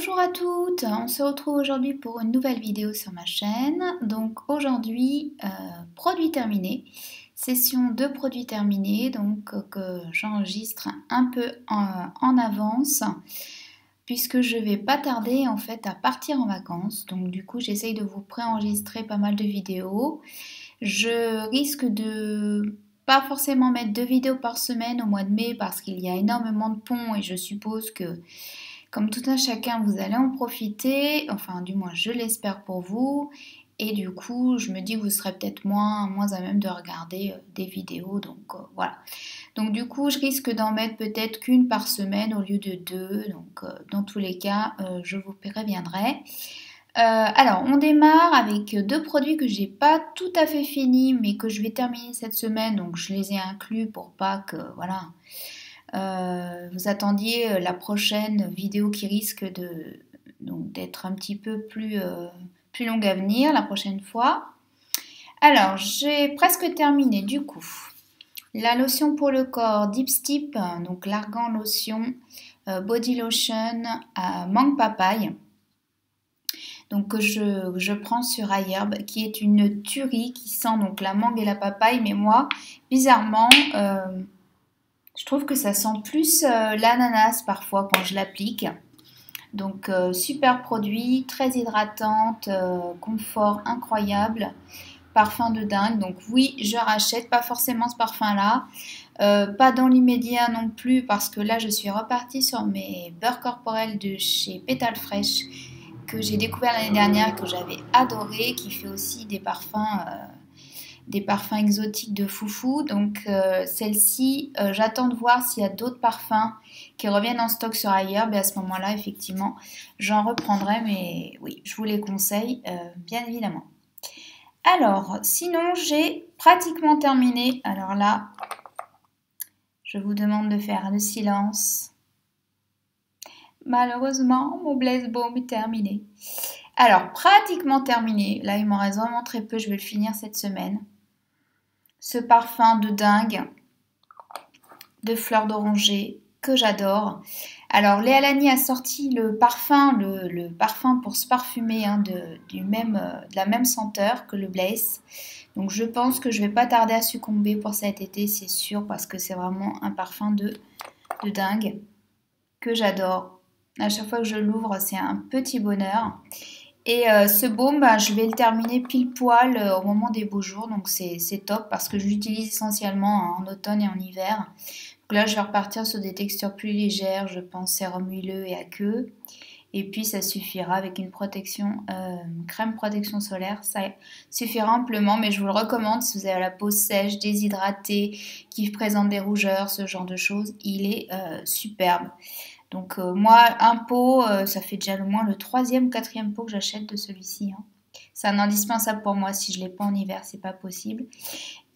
Bonjour à toutes, on se retrouve aujourd'hui pour une nouvelle vidéo sur ma chaîne. Donc aujourd'hui, euh, produit terminé, session de produits terminés, donc euh, que j'enregistre un peu en, avance puisque je vais pas tarder en fait à partir en vacances. Donc du coup, j'essaye de vous préenregistrer pas mal de vidéos. Je risque de pas forcément mettre deux vidéos par semaine au mois de mai parce qu'il y a énormément de ponts et je suppose que comme tout un chacun, vous allez en profiter, enfin du moins je l'espère pour vous. Et du coup, je me dis que vous serez peut-être moins, à même de regarder euh, des vidéos. Donc euh, voilà. Donc du coup, je risque d'en mettre peut-être qu'une par semaine au lieu de deux. Donc euh, dans tous les cas, je vous préviendrai. alors, on démarre avec deux produits que j'ai pas tout à fait finis, mais que je vais terminer cette semaine. Donc je les ai inclus pour pas que voilà vous attendiez euh, la prochaine vidéo qui risque d'être un petit peu plus, euh, plus longue à venir la prochaine fois. Alors, j'ai presque terminé du coup. La lotion pour le corps Deep Steep, donc l'argan lotion body lotion à mangue papaye. Donc que je, je, prends sur iHerb, qui est une tuerie qui sent donc la mangue et la papaye, mais moi, bizarrement, je trouve que ça sent plus euh, l'ananas parfois quand je l'applique. Donc euh, super produit, très hydratante, euh, confort incroyable, parfum de dingue. Donc oui, je rachète, pas forcément ce parfum-là. pas dans l'immédiat non plus parce que là je suis repartie sur mes beurres corporels de chez Pétale Fraîche que j'ai découvert l'année dernière que j'avais adoré, qui fait aussi des parfums des parfums exotiques de foufou. Donc euh, celle-ci, euh, j'attends de voir s'il y a d'autres parfums qui reviennent en stock sur ailleurs. Mais à ce moment-là, effectivement, j'en reprendrai. Mais oui, je vous les conseille, euh, bien évidemment. Alors, sinon, j'ai pratiquement terminé. Alors là, je vous demande de faire le silence. Malheureusement, mon Blaze Bomb est terminé. Alors, pratiquement terminé. Là, il m'en reste vraiment très peu. Je vais le finir cette semaine ce parfum de dingue de fleurs d'oranger que j'adore. Alors Léa Lani a sorti le parfum, le, parfum pour se parfumer hein, de, même, euh, la même senteur que le Blaze. Donc je pense que je vais pas tarder à succomber pour cet été, c'est sûr, parce que c'est vraiment un parfum de, de dingue que j'adore. À chaque fois que je l'ouvre, c'est un petit bonheur. Et euh, ce baume, bah, je vais le terminer pile poil euh, au moment des beaux jours, donc c'est top parce que je l'utilise essentiellement en automne et en hiver. Donc là, je vais repartir sur des textures plus légères, je pense sérum huileux et à queue. Et puis ça suffira avec une protection, euh, crème protection solaire, ça suffira amplement, mais je vous le recommande si vous avez la peau sèche, déshydratée, qui présente des rougeurs, ce genre de choses, il est superbe. Donc euh, moi, un pot, euh, ça fait déjà au moins le troisième quatrième pot que j'achète de celui-ci. Hein. C'est un indispensable pour moi. Si je ne l'ai pas en hiver, c'est pas possible.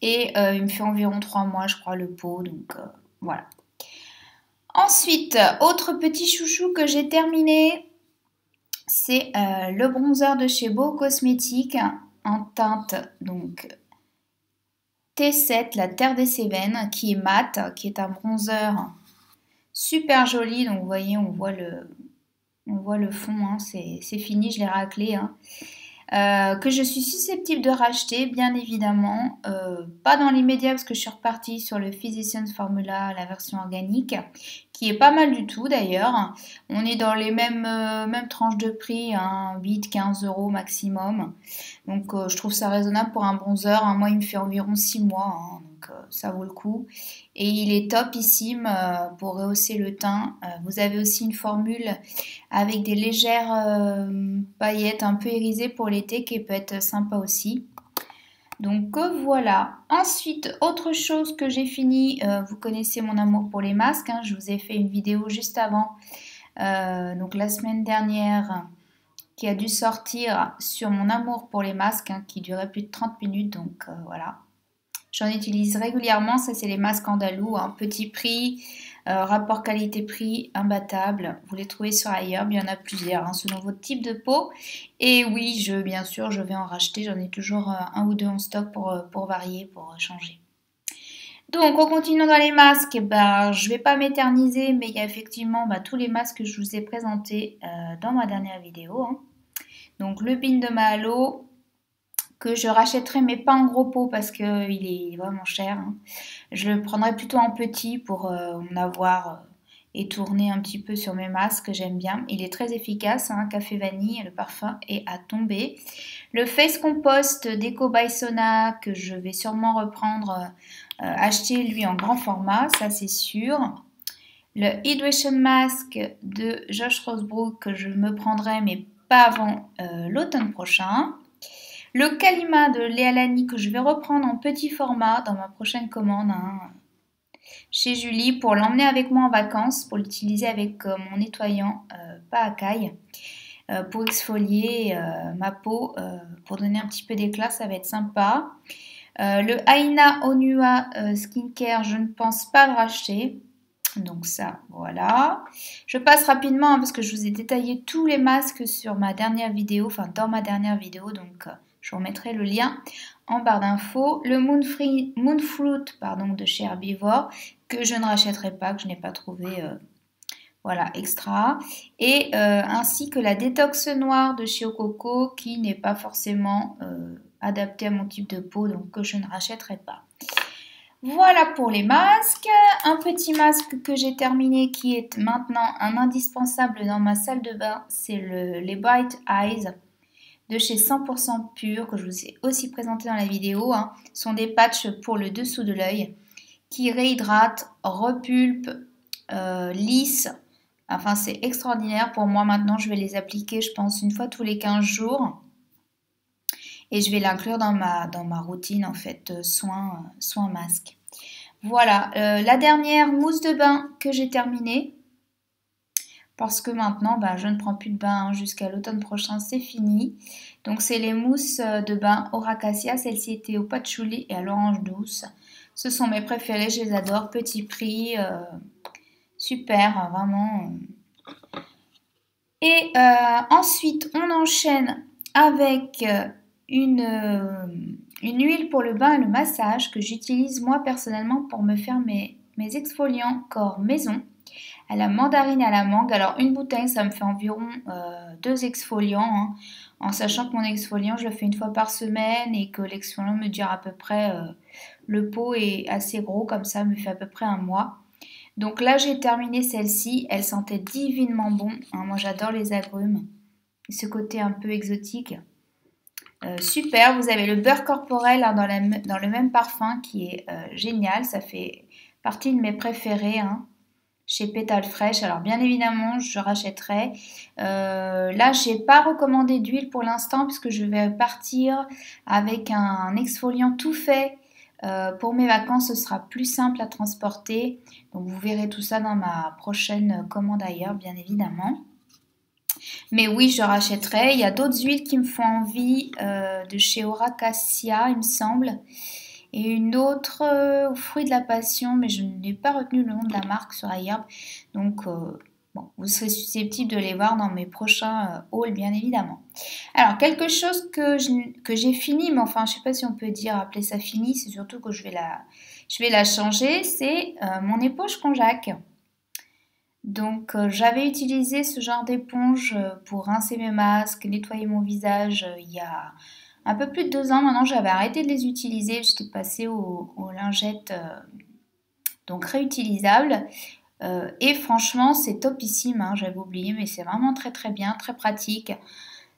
Et euh, il me fait environ trois mois, je crois, le pot. Donc voilà. Ensuite, autre petit chouchou que j'ai terminé, c'est le bronzer de chez Beau Cosmétiques en teinte donc T7, la Terre des Cévennes, qui est mat, qui est un bronzer super joli. Donc vous voyez, on voit le, on voit le fond, hein. c'est fini, je l'ai raclé. Hein. Euh, que je suis susceptible de racheter, bien évidemment. Euh, pas dans l'immédiat parce que je suis repartie sur le Physicians Formula, la version organique, qui est pas mal du tout d'ailleurs. On est dans les mêmes, euh, mêmes tranches de prix, 8-15 euros maximum. Donc je trouve ça raisonnable pour un bronzer. Un mois, il me fait environ 6 mois, hein. Donc ça vaut le coup. Et il est topissime pour rehausser le teint. vous avez aussi une formule avec des légères paillettes un peu irisées pour l'été qui peut être sympa aussi. Donc voilà. Ensuite, autre chose que j'ai fini, euh, vous connaissez mon amour pour les masques. Hein. je vous ai fait une vidéo juste avant, euh, donc la semaine dernière, qui a dû sortir sur mon amour pour les masques, hein, qui durait plus de 30 minutes. Donc euh, voilà. J'en utilise régulièrement. Ça, c'est les masques andalous, petit prix. Euh, rapport qualité-prix imbattable. Vous les trouvez sur ailleurs, il y en a plusieurs hein, selon votre type de peau. Et oui, je, bien sûr, je vais en racheter. J'en ai toujours euh, un ou deux en stock pour, euh, varier, pour changer. Donc, en continuant dans les masques, ben, je ne vais pas m'éterniser, mais il y a effectivement ben, tous les masques que je vous ai présentés dans ma dernière vidéo. Hein. Donc, le pin de Mahalo, je rachèterai, mais pas en gros pot parce qu'il est vraiment cher. Hein. Je le prendrai plutôt en petit pour euh, en avoir euh, et tourner un petit peu sur mes masques, j'aime bien. Il est très efficace, hein, café vanille, le parfum est à tomber. Le Face Compost d'Eco by Sona que je vais sûrement reprendre euh, acheter lui en grand format, ça c'est sûr. Le Hydration Mask de Josh Rosebrook que je me prendrai mais pas avant euh, l'automne prochain. Le Kalima de Léa Lani que je vais reprendre en petit format dans ma prochaine commande hein, chez Julie pour l'emmener avec moi en vacances, pour l'utiliser avec euh, mon nettoyant pas à caille, pour exfolier ma peau, pour donner un petit peu d'éclat, ça va être sympa. Euh, le Aina Onua euh, Skincare, je ne pense pas le racheter. Donc ça, voilà. Je passe rapidement hein, parce que je vous ai détaillé tous les masques sur ma dernière vidéo, enfin dans ma dernière vidéo, donc euh, je vous remettrai le lien en barre d'infos. Le Moonfruit pardon, de chez Herbivore, que je ne rachèterai pas, que je n'ai pas trouvé voilà, extra. Et ainsi que la détox noire de chez Ococo, qui n'est pas forcément adapté à mon type de peau, donc que je ne rachèterai pas. Voilà pour les masques. Un petit masque que j'ai terminé qui est maintenant un indispensable dans ma salle de bain, c'est le, les Bright Eyes de chez 100% Pur que je vous ai aussi présenté dans la vidéo. Hein. Sont des patchs pour le dessous de l'œil qui réhydratent, repulpent, euh, lissent. Enfin, c'est extraordinaire. Pour moi, maintenant, je vais les appliquer, je pense, une fois tous les 15 jours et je vais l'inclure dans ma, dans ma routine en fait euh, soins, euh, soins masque. Voilà, euh, la dernière mousse de bain que j'ai terminée parce que maintenant ben, je ne prends plus de bain jusqu'à l'automne prochain, c'est fini. Donc c'est les mousses de bain Oracacia, celle-ci était au patchouli et à l'orange douce. Ce sont mes préférés, je les adore, petit prix, super, vraiment. Et ensuite on enchaîne avec euh, une, huile pour le bain et le massage que j'utilise moi personnellement pour me faire mes, exfoliants corps maison à la mandarine à la mangue. Alors une bouteille ça me fait environ euh, deux exfoliants hein, en sachant que mon exfoliant je le fais une fois par semaine et que l'exfoliant me dure à peu près euh, le pot est assez gros comme ça me fait à peu près un mois. Donc là j'ai terminé celle-ci, elle sentait divinement bon. Hein. moi j'adore les agrumes, ce côté un peu exotique. Euh, super, vous avez le beurre corporel hein, dans, le même parfum qui est génial, ça fait partie de mes préférés chez Pétale Fraîche. Alors bien évidemment, je rachèterai. Euh, là, je n'ai pas recommandé d'huile pour l'instant puisque je vais partir avec un, exfoliant tout fait. pour mes vacances, ce sera plus simple à transporter. Donc vous verrez tout ça dans ma prochaine commande ailleurs, bien évidemment. Mais oui, je rachèterai. Il y a d'autres huiles qui me font envie euh, de chez Oracacia, il me semble. Et une autre euh, fruit de la passion, mais je n'ai pas retenu le nom de la marque sur ailleurs. Donc, euh, bon, vous serez susceptible de les voir dans mes prochains hauls, bien évidemment. Alors, quelque chose que, j'ai fini, mais enfin, je ne sais pas si on peut dire appeler ça fini, c'est surtout que je vais la, je vais la changer, c'est mon éponge Conjac. Donc euh, j'avais utilisé ce genre d'éponge euh, pour rincer mes masques, nettoyer mon visage euh, il y a un peu plus de deux ans. Maintenant j'avais arrêté de les utiliser, j'étais passée aux, lingettes donc réutilisables. et franchement c'est topissime, hein, j'avais oublié, mais c'est vraiment très très bien, très pratique.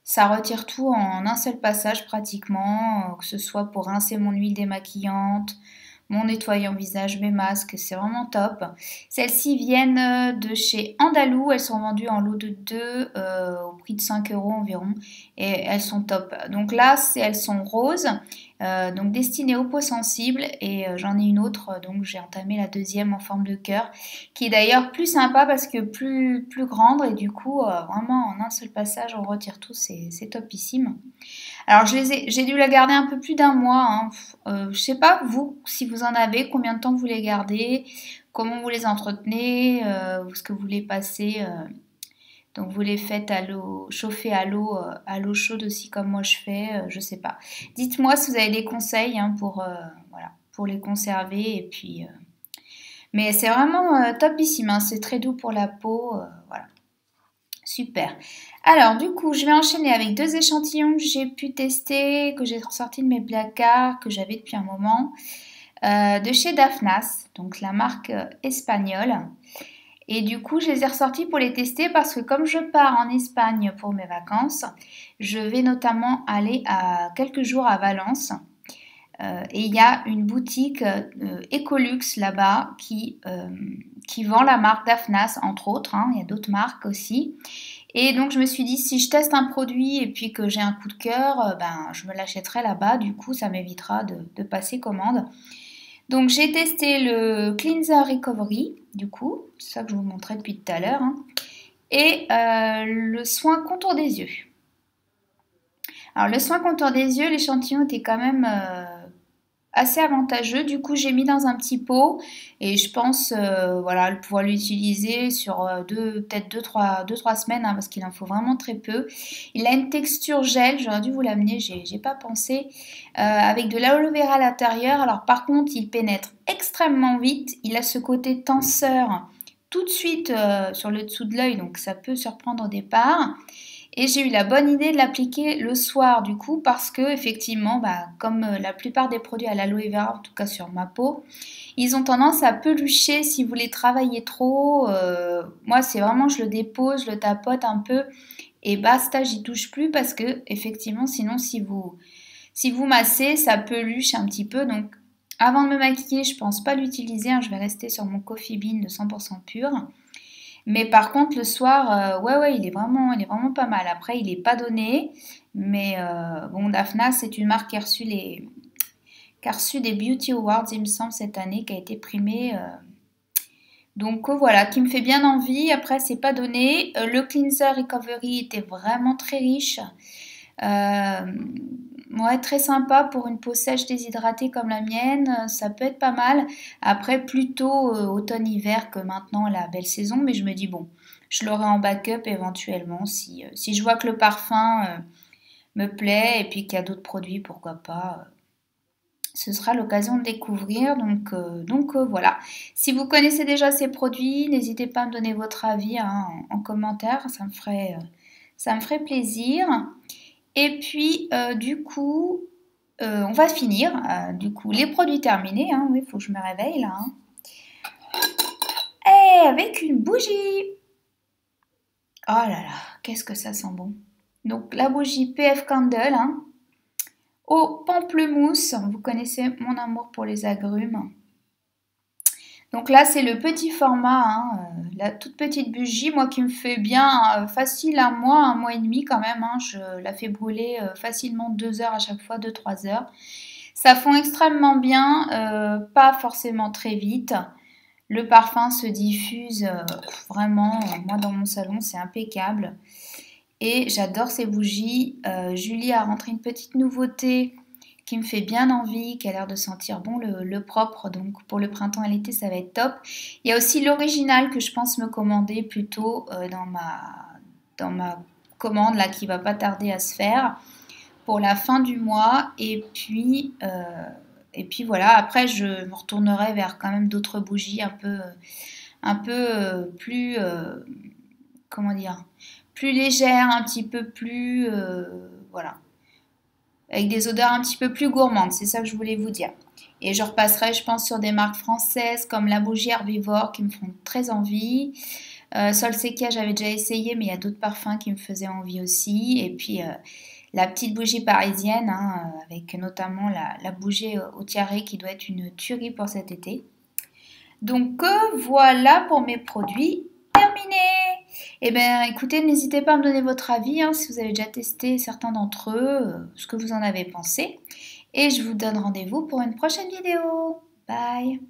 Ça retire tout en un seul passage pratiquement, que ce soit pour rincer mon huile démaquillante, mon nettoyant visage, mes masques, c'est vraiment top. Celles-ci viennent euh, de chez Andalou, elles sont vendues en lot de 2 euh, au prix de 5 euros environ et elles sont top. Donc là, elles sont roses, euh, donc destinées aux peaux sensibles et j'en ai une autre, donc j'ai entamé la deuxième en forme de cœur qui est d'ailleurs plus sympa parce que plus, plus grande et du coup vraiment en un seul passage on retire tout, c'est topissime. Alors j'ai dû la garder un peu plus d'un mois, hein. euh, je sais pas vous si vous en avez, combien de temps vous les gardez, comment vous les entretenez, euh, ce que vous les passez. Euh, donc vous les faites à l'eau, chauffer à l'eau, euh, à l'eau chaude aussi comme moi je fais, je sais pas. Dites-moi si vous avez des conseils hein, pour, voilà, pour les conserver. Et puis, mais c'est vraiment topissime, hein. c'est très doux pour la peau. voilà. Super. Alors, du coup, je vais enchaîner avec deux échantillons que j'ai pu tester, que j'ai ressorti de mes placards, que j'avais depuis un moment, de chez Daphnas, donc la marque espagnole. Et du coup, je les ai ressortis pour les tester parce que comme je pars en Espagne pour mes vacances, je vais notamment aller à quelques jours à Valence. Euh, et il y a une boutique euh, Ecolux là-bas qui, euh, qui vend la marque Daphnas, entre autres. Hein. il y a d'autres marques aussi. Et donc je me suis dit, si je teste un produit et puis que j'ai un coup de cœur, ben, je me l'achèterai là-bas. Du coup, ça m'évitera de, de passer commande. Donc j'ai testé le Cleanser Recovery, du coup, c'est ça que je vous montrais depuis tout à l'heure, hein, et le soin contour des yeux. Alors le soin contour des yeux, l'échantillon était quand même assez avantageux. Du coup, j'ai mis dans un petit pot et je pense euh, voilà, pouvoir l'utiliser sur euh, deux, peut-être 2-3 deux, trois, semaines hein, parce qu'il en faut vraiment très peu. Il a une texture gel, j'aurais dû vous l'amener, j'ai pas pensé, euh, avec de l'aloe vera à l'intérieur. Alors par contre, il pénètre extrêmement vite. Il a ce côté tenseur tout de suite sur le dessous de l'œil, donc ça peut surprendre au départ. Et j'ai eu la bonne idée de l'appliquer le soir du coup parce que effectivement, bah, comme euh, la plupart des produits à l'aloe vera, en tout cas sur ma peau, ils ont tendance à pelucher si vous les travaillez trop. Euh, moi, c'est vraiment, je le dépose, je le tapote un peu et basta, j'y touche plus parce que effectivement, sinon, si vous, si vous massez, ça peluche un petit peu. Donc, avant de me maquiller, je pense pas l'utiliser. Hein, je vais rester sur mon Coffee Bean de 100% pur. Mais par contre, le soir, euh, ouais, ouais, il est, vraiment, il est vraiment pas mal. Après, il n'est pas donné. Mais euh, bon, Daphna, c'est une marque qui a reçu, les, qui a reçu des Beauty Awards, il me semble, cette année, qui a été primée. Euh. Donc voilà, qui me fait bien envie. Après, c'est pas donné. le Cleanser Recovery était vraiment très riche. Ouais, très sympa pour une peau sèche déshydratée comme la mienne, euh, ça peut être pas mal. Après, plutôt euh, automne-hiver que maintenant la belle saison, mais je me dis bon, je l'aurai en backup éventuellement si, euh, si je vois que le parfum me plaît et puis qu'il y a d'autres produits, pourquoi pas. ce sera l'occasion de découvrir. Donc, donc voilà. Si vous connaissez déjà ces produits, n'hésitez pas à me donner votre avis hein, en, commentaire. Ça ça me ferait plaisir. Et puis, euh, du coup, euh, on va finir. Euh, du coup, les produits terminés. Hein. oui, il faut que je me réveille là. Hein. Et avec une bougie. Oh là là, qu'est-ce que ça sent bon. Donc, la bougie PF Candle. Hein, au pamplemousse. Vous connaissez mon amour pour les agrumes. Donc là, c'est le petit format, hein, euh, la toute petite bougie, moi qui me fait bien euh, facile un mois, un mois et demi quand même. Hein. je la fais brûler euh, facilement deux heures à chaque fois, deux, trois heures. Ça fond extrêmement bien, pas forcément très vite. Le parfum se diffuse vraiment, moi dans mon salon, c'est impeccable. Et j'adore ces bougies. Julie a rentré une petite nouveauté qui me fait bien envie, qui a l'air de sentir bon le, propre. Donc pour le printemps et l'été, ça va être top. Il y a aussi l'original que je pense me commander plutôt euh, dans, ma, dans ma commande là qui va pas tarder à se faire pour la fin du mois. Et puis, euh, et puis voilà, après je me retournerai vers quand même d'autres bougies un peu, un peu euh, plus, comment dire, plus légères, un petit peu plus, voilà avec des odeurs un petit peu plus gourmandes, c'est ça que je voulais vous dire. Et je repasserai, je pense, sur des marques françaises comme la bougie herbivore qui me font très envie. Euh, Sol j'avais déjà essayé, mais il y a d'autres parfums qui me faisaient envie aussi. Et puis euh, la petite bougie parisienne, hein, euh, avec notamment la, bougie au tiare qui doit être une tuerie pour cet été. Donc voilà pour mes produits terminés. Eh bien, écoutez, n'hésitez pas à me donner votre avis hein, si vous avez déjà testé certains d'entre eux, euh, ce que vous en avez pensé. Et je vous donne rendez-vous pour une prochaine vidéo. Bye